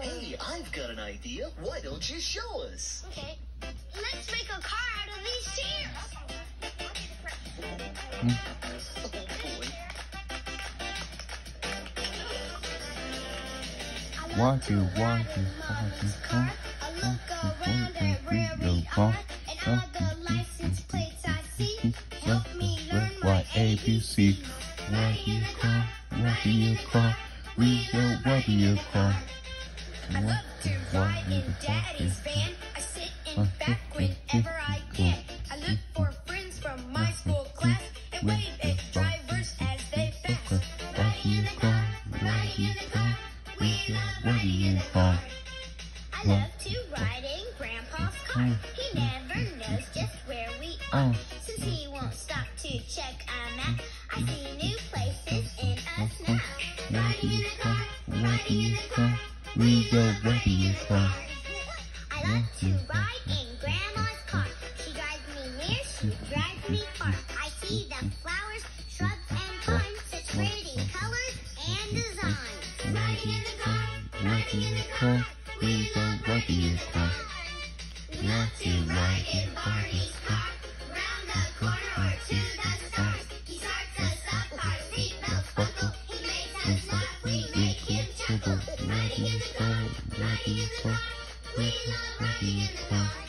Hey, I've got an idea. Why don't you show us? Okay. Let's make a car out of these chairs. Oh, boy. Why you, why you, why you come? I look around every eye, and all the license plates I see help me learn my ABC. What do you call? What do you call? Rio, what do you call? I love to ride in daddy's van. I sit in back whenever I can. I look for friends from my school class and wave at drivers as they pass. What do you call? What do you call? Rio, what do you call? I love to ride in Grandpa's car. He never knows just where we are. Since he won't stop to check a map, I see new places in us now. What do you call? What do you call? Rio, what do you call? I love to ride in Grandma's car. She drives me near, she drives me far. I see the flowers, shrubs, and vines, such pretty colors and designs. Riding in the car, riding in the car. Rio, what do you call? Love to him chuckle. What do you call? What do you? Rio, what do you call?